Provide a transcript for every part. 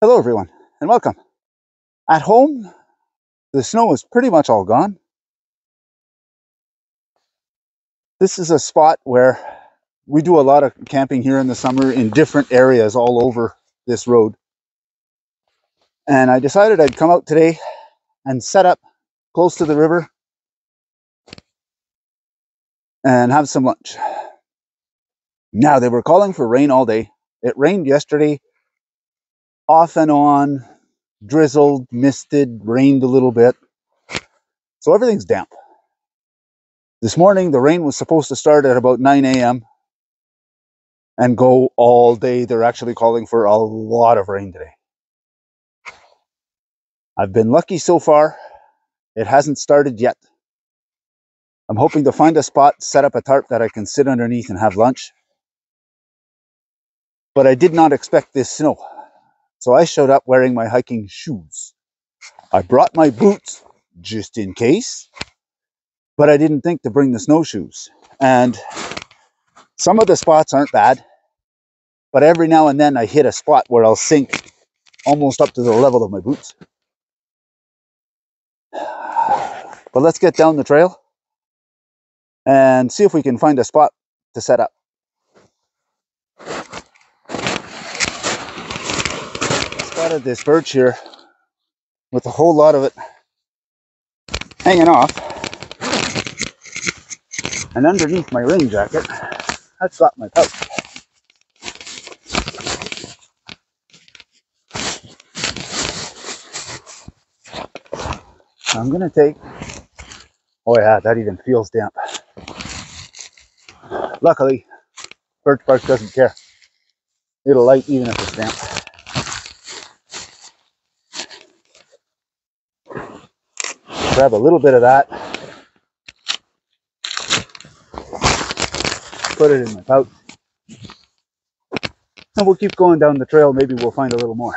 Hello, everyone, and welcome. At home, the snow is pretty much all gone. This is a spot where we do a lot of camping here in the summer in different areas all over this road. And I decided I'd come out today and set up close to the river and have some lunch. Now, they were calling for rain all day. It rained yesterday, off and on, drizzled, misted, rained a little bit. So everything's damp. This morning, the rain was supposed to start at about 9 a.m. and go all day. They're actually calling for a lot of rain today. I've been lucky so far. It hasn't started yet. I'm hoping to find a spot, set up a tarp that I can sit underneath and have lunch. But I did not expect this snow. So I showed up wearing my hiking shoes. I brought my boots just in case, but I didn't think to bring the snowshoes. And some of the spots aren't bad, but every now and then I hit a spot where I'll sink almost up to the level of my boots. But let's get down the trail and see if we can find a spot to set up. Spotted this birch here with a whole lot of it hanging off. And underneath my rain jacket, that's got my pouch. I'm gonna take, oh yeah, that even feels damp. Luckily, birch bark doesn't care. It'll light even if it's damp. Grab a little bit of that. Put it in my pouch. And we'll keep going down the trail. Maybe we'll find a little more.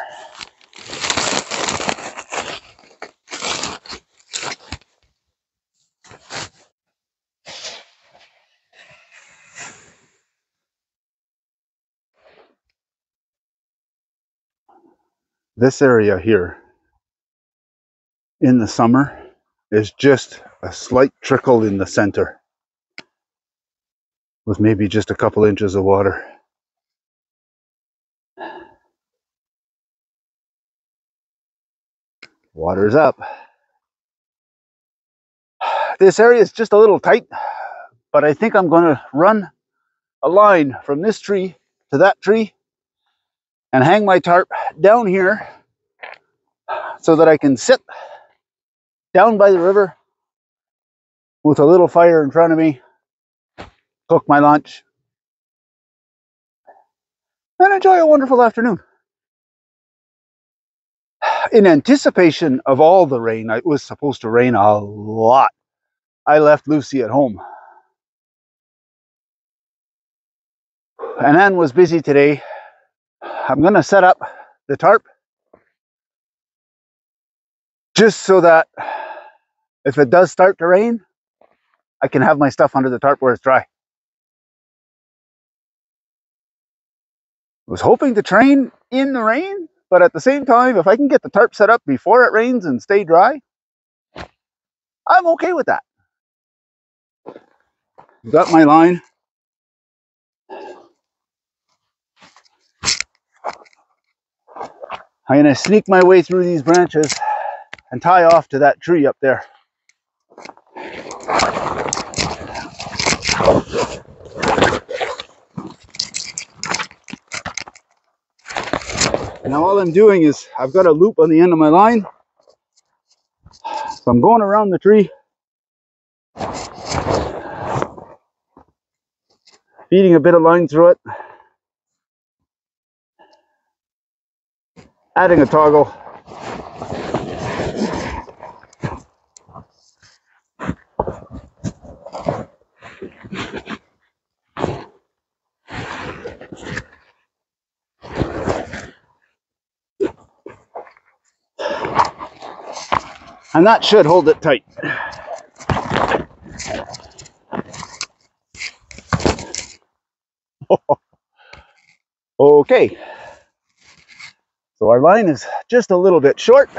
This area here in the summer is just a slight trickle in the center with maybe just a couple inches of water. Water's up. This area is just a little tight, but I think I'm going to run a line from this tree to that tree and hang my tarp down here so that I can sit down by the river with a little fire in front of me, cook my lunch, and enjoy a wonderful afternoon. In anticipation of all the rain, it was supposed to rain a lot. I left Lucy at home. And Anne was busy today. I'm going to set up the tarp just so that if it does start to rain, I can have my stuff under the tarp where it's dry. was hoping to train in the rain, but at the same time, if I can get the tarp set up before it rains and stay dry, I'm okay with that. Got my line. I'm gonna sneak my way through these branches and tie off to that tree up there. Now all I'm doing is I've got a loop on the end of my line. So I'm going around the tree. Feeding a bit of line through it. Adding a toggle. And that should hold it tight. okay. So our line is just a little bit short.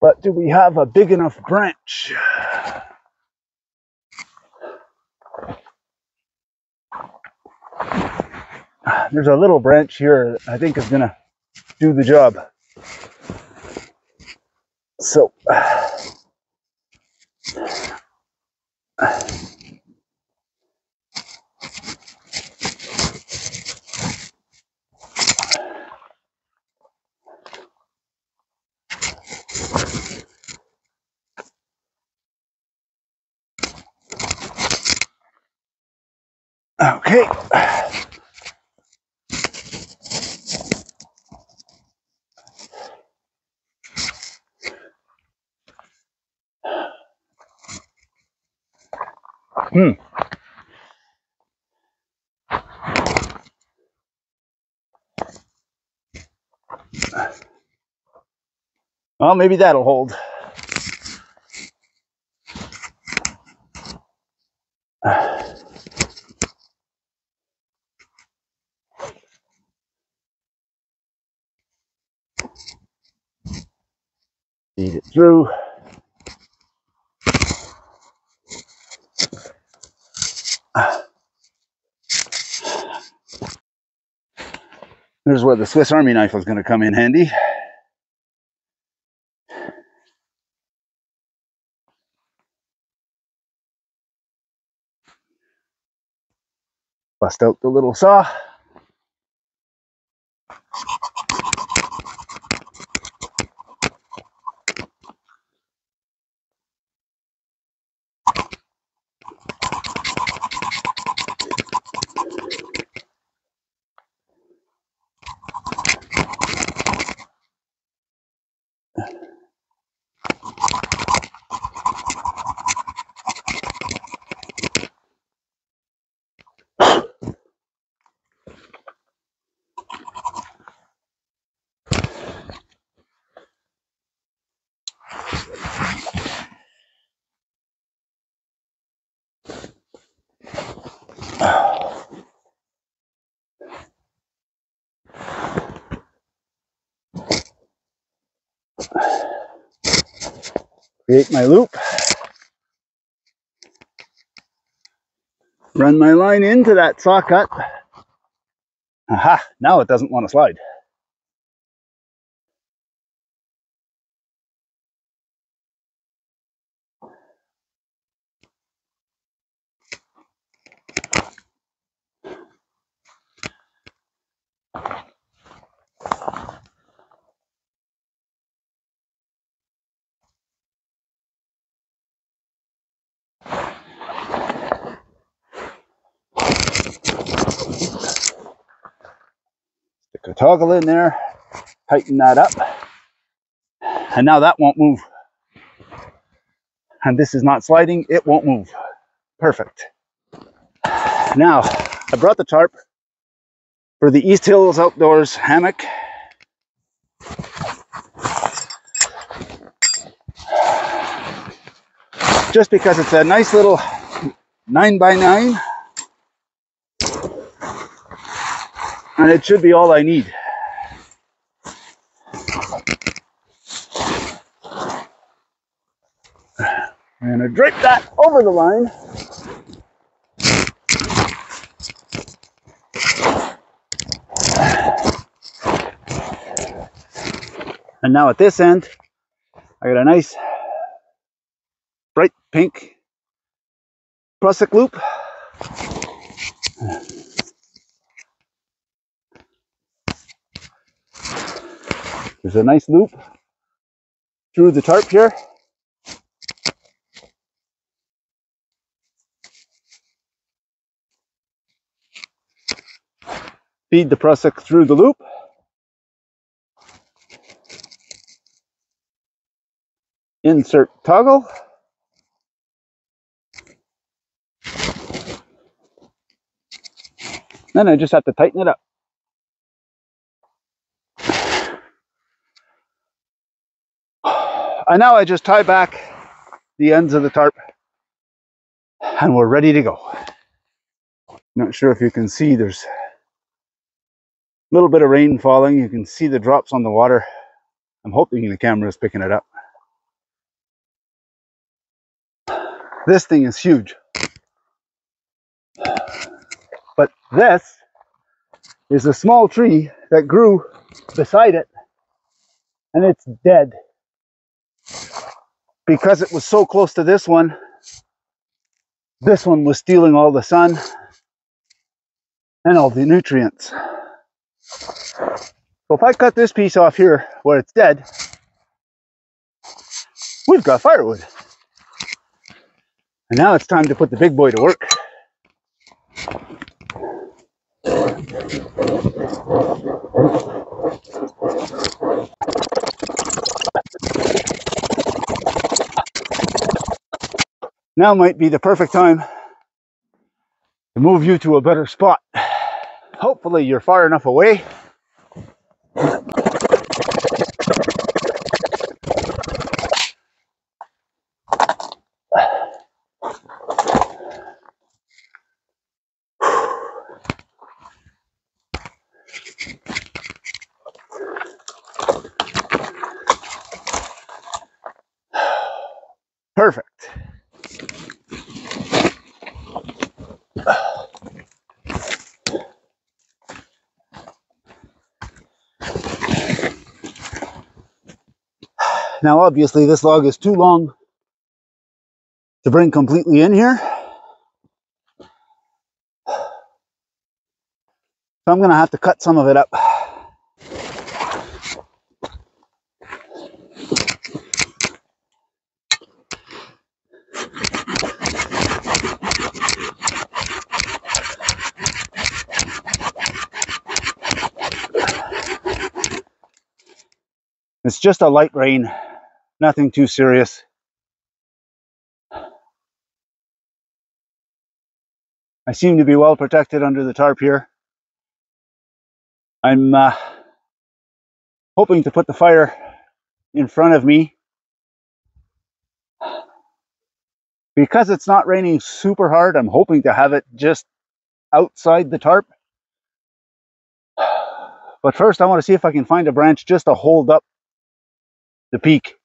But do we have a big enough branch? There's a little branch here I think is gonna do the job. So okay. Hmm. Well, maybe that'll hold. Feed it through. Here's where the Swiss Army knife was going to come in handy. Bust out the little saw. Create my loop. Run my line into that saw cut. Aha, now it doesn't want to slide. Stick a toggle in there, tighten that up, and now that won't move. And this is not sliding, it won't move. Perfect. Now, I brought the tarp for the East Hills Outdoors hammock. Just because it's a nice little nine by nine. And it should be all I need. I'm gonna drape that over the line. And now at this end, I got a nice bright pink Prusik loop. There's a nice loop through the tarp here. Feed the prusik through the loop. Insert toggle. Then I just have to tighten it up. And now I just tie back the ends of the tarp and we're ready to go. Not sure if you can see, there's a little bit of rain falling. You can see the drops on the water. I'm hoping the camera is picking it up. This thing is huge. But this is a small tree that grew beside it and it's dead. Because it was so close to this one, this one was stealing all the sun and all the nutrients. So if I cut this piece off here where it's dead, we've got firewood. And now it's time to put the big boy to work. Now might be the perfect time to move you to a better spot. Hopefully you're far enough away. Perfect. Now, obviously, this log is too long to bring completely in here. So I'm going to have to cut some of it up. It's just a light rain, nothing too serious. I seem to be well protected under the tarp here. I'm uh, hoping to put the fire in front of me. Because it's not raining super hard, I'm hoping to have it just outside the tarp. But first, I want to see if I can find a branch just to hold up the peak.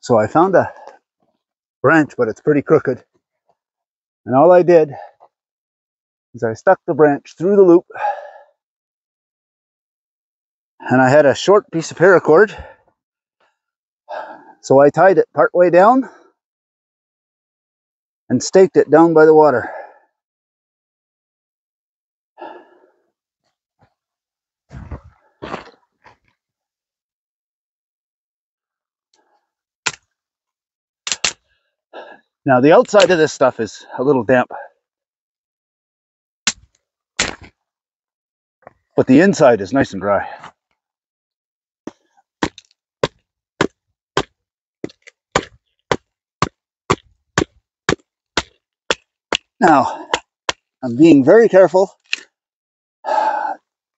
So I found a branch, but it's pretty crooked. And all I did is I stuck the branch through the loop and I had a short piece of paracord. So I tied it part way down and staked it down by the water. Now the outside of this stuff is a little damp. But the inside is nice and dry. Now, I'm being very careful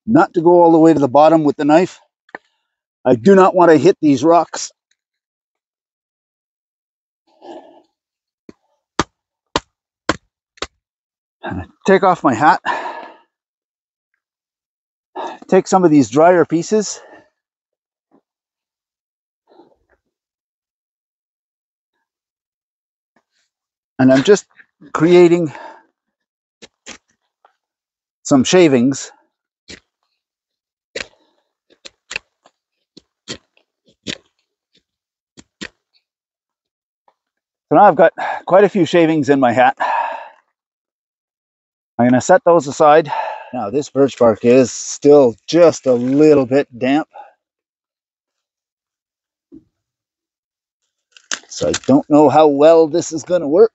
not to go all the way to the bottom with the knife. I do not want to hit these rocks take off my hat, take some of these drier pieces, and I'm just creating some shavings. So now I've got quite a few shavings in my hat. I'm going to set those aside. Now this birch bark is still just a little bit damp. So I don't know how well this is going to work.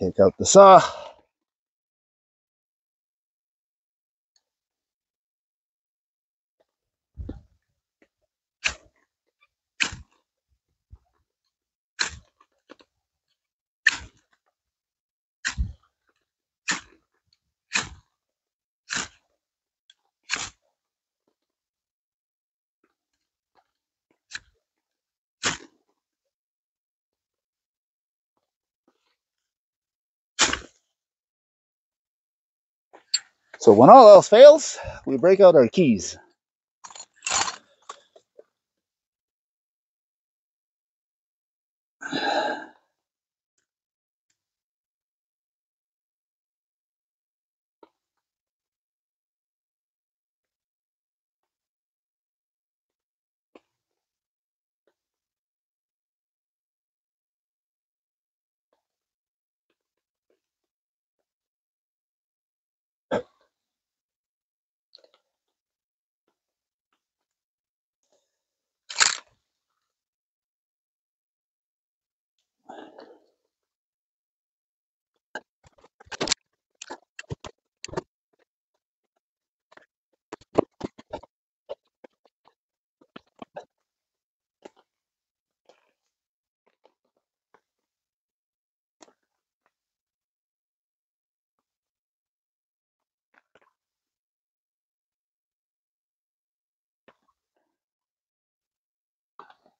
Take out the saw. So when all else fails, we break out our keys.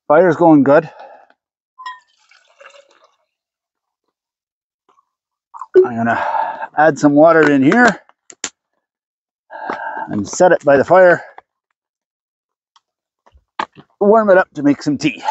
Fire's going good. I'm gonna add some water in here and set it by the fire. Warm it up to make some tea.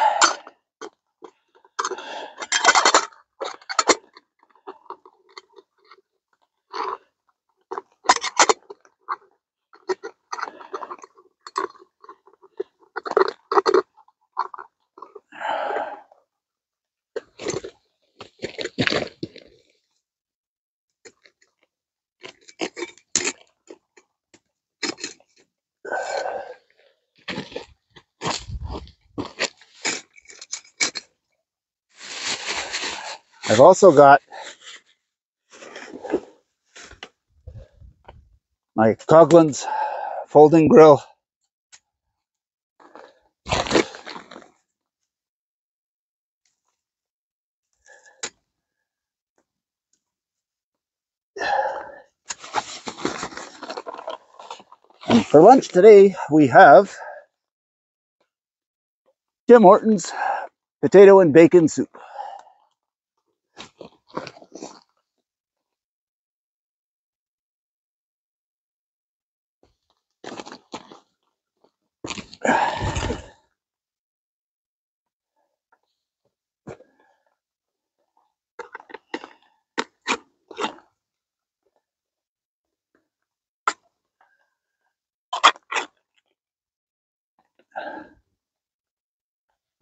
I've also got my Coghlan's folding grill. And for lunch today, we have Tim Hortons potato and bacon soup.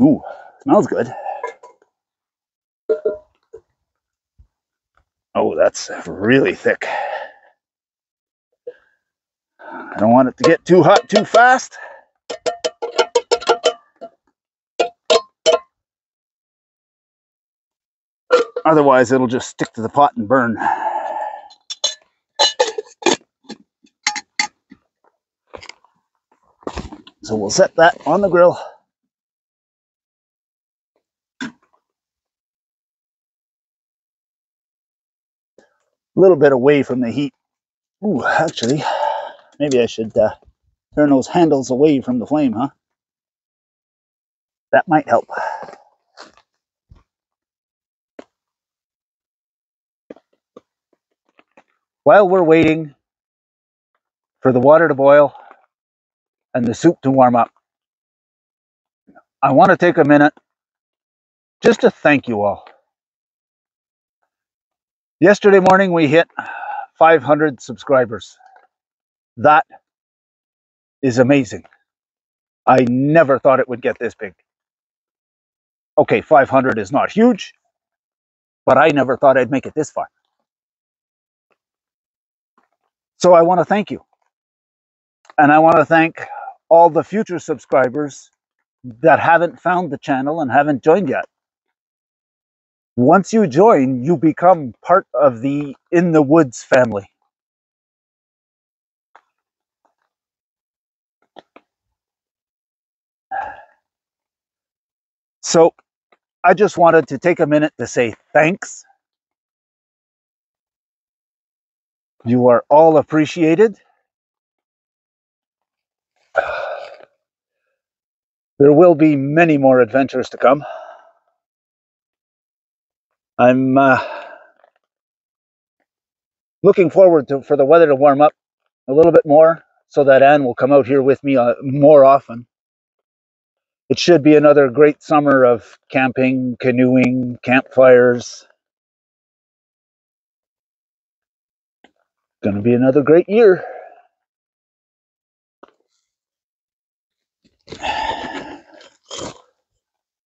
Ooh, smells good. Oh, that's really thick. I don't want it to get too hot too fast. Otherwise, it'll just stick to the pot and burn. So we'll set that on the grill. Little bit away from the heat. Ooh, actually, maybe I should uh, turn those handles away from the flame, huh? That might help. While we're waiting for the water to boil and the soup to warm up, I want to take a minute just to thank you all. Yesterday morning, we hit 500 subscribers. That is amazing. I never thought it would get this big. Okay, 500 is not huge, but I never thought I'd make it this far. So I want to thank you. And I want to thank all the future subscribers that haven't found the channel and haven't joined yet. Once you join, you become part of the In the Woods family. So I just wanted to take a minute to say thanks. You are all appreciated. There will be many more adventures to come. I'm uh, looking forward to for the weather to warm up a little bit more so that Anne will come out here with me uh, more often. It should be another great summer of camping, canoeing, campfires. Going to be another great year.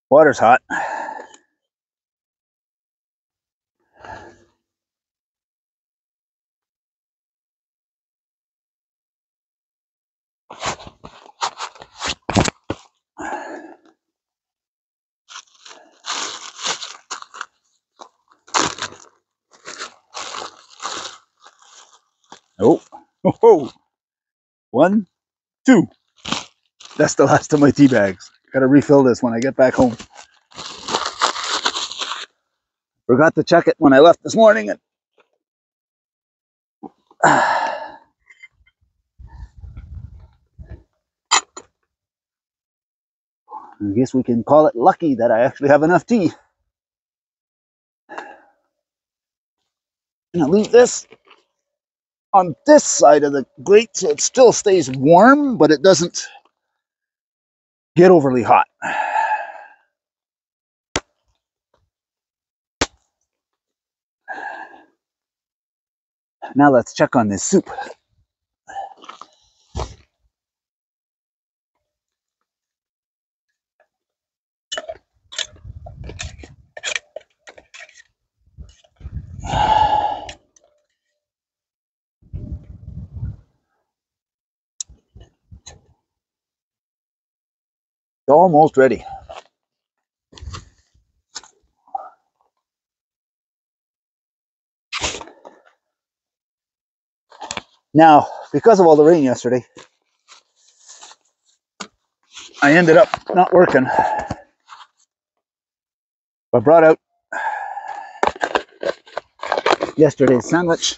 Water's hot. Oh, one, two. That's the last of my tea bags. Gotta refill this when I get back home. Forgot to check it when I left this morning. And I guess we can call it lucky that I actually have enough tea. And I'll leave this on this side of the grate so it still stays warm, but it doesn't get overly hot. Now let's check on this soup. Almost ready. Now, because of all the rain yesterday, I ended up not working. I brought out yesterday's sandwich.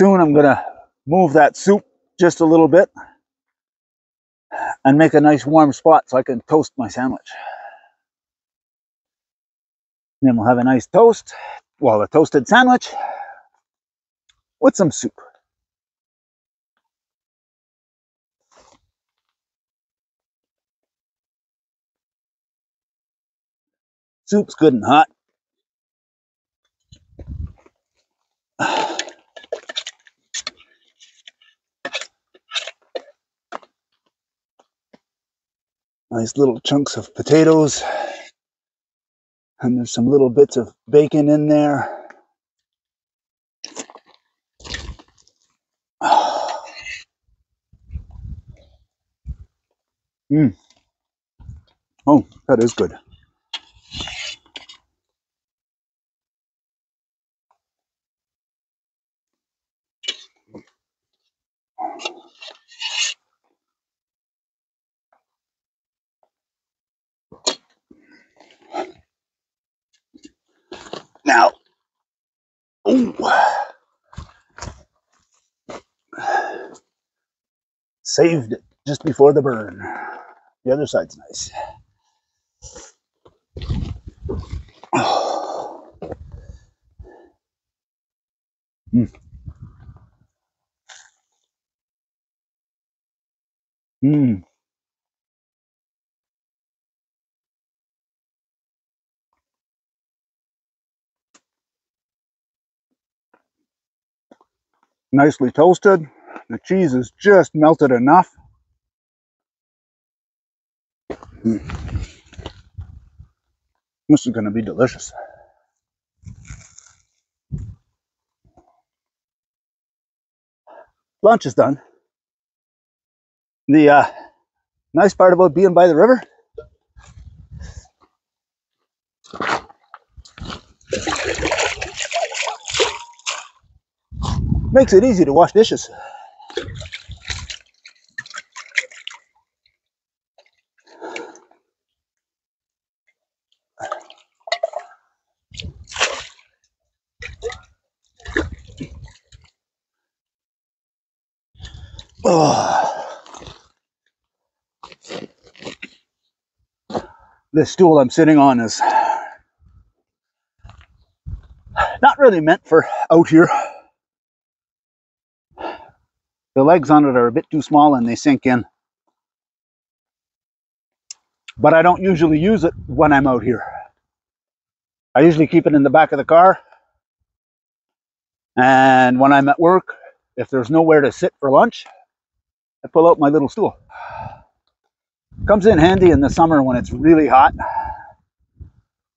Soon I'm gonna move that soup just a little bit and make a nice warm spot so I can toast my sandwich. Then we'll have a nice toast, well, a toasted sandwich with some soup. Soup's good and hot. Nice little chunks of potatoes. And there's some little bits of bacon in there. Mm. Oh, that is good. Now, ooh. Saved it just before the burn. The other side's nice. Mm. Mm. nicely toasted. The cheese is just melted enough. Mm. This is going to be delicious. Lunch is done. The uh, nice part about being by the river Makes it easy to wash dishes. Oh. This stool I'm sitting on is not really meant for out here. The legs on it are a bit too small and they sink in. But I don't usually use it when I'm out here. I usually keep it in the back of the car. And when I'm at work, if there's nowhere to sit for lunch, I pull out my little stool. Comes in handy in the summer when it's really hot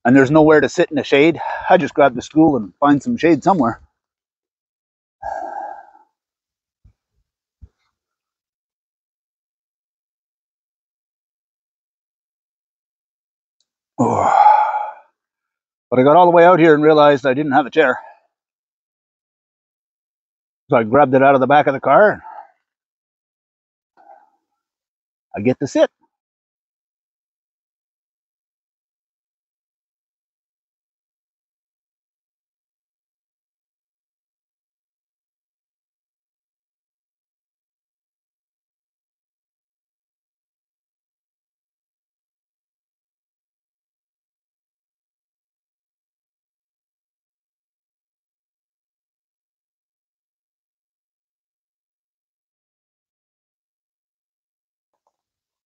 and there's nowhere to sit in the shade. I just grab the stool and find some shade somewhere. Oh. But I got all the way out here and realized I didn't have a chair. So I grabbed it out of the back of the car. I get to sit.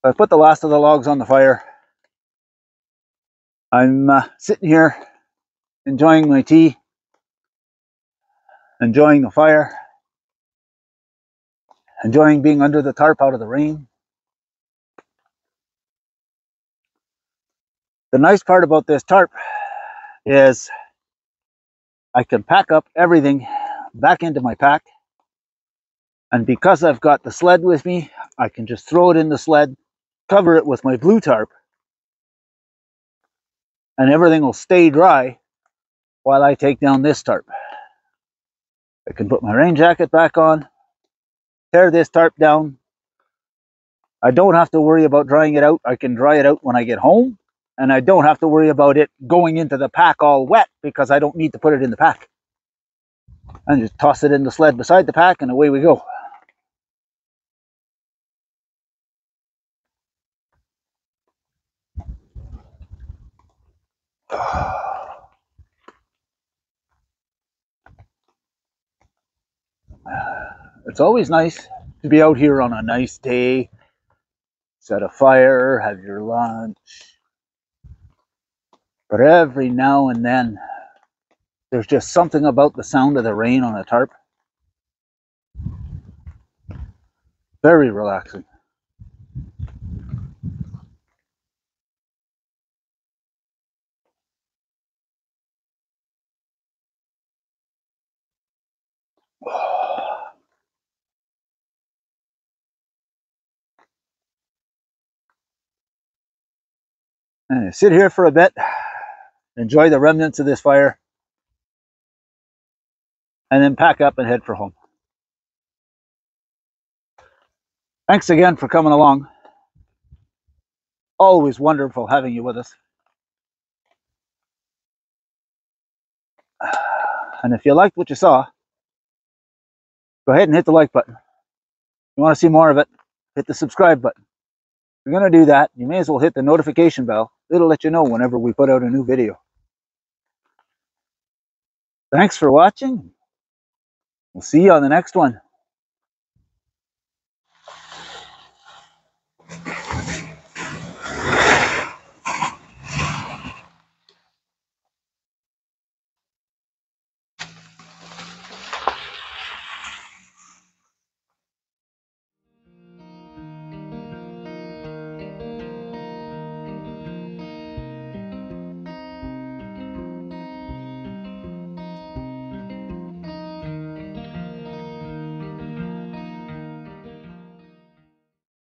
I put the last of the logs on the fire. I'm uh, sitting here enjoying my tea, enjoying the fire, enjoying being under the tarp out of the rain. The nice part about this tarp is I can pack up everything back into my pack. And because I've got the sled with me, I can just throw it in the sled cover it with my blue tarp and everything will stay dry while I take down this tarp. I can put my rain jacket back on, tear this tarp down. I don't have to worry about drying it out. I can dry it out when I get home and I don't have to worry about it going into the pack all wet because I don't need to put it in the pack. And just toss it in the sled beside the pack and away we go. It's always nice to be out here on a nice day, set a fire, have your lunch. But every now and then, there's just something about the sound of the rain on a tarp. Very relaxing. And eh, sit here for a bit, enjoy the remnants of this fire, and then pack up and head for home. Thanks again for coming along. Always wonderful having you with us. And if you liked what you saw, go ahead and hit the like button. If you want to see more of it, hit the subscribe button. If you're going to do that, you may as well hit the notification bell. It'll let you know whenever we put out a new video. Thanks for watching. We'll see you on the next one.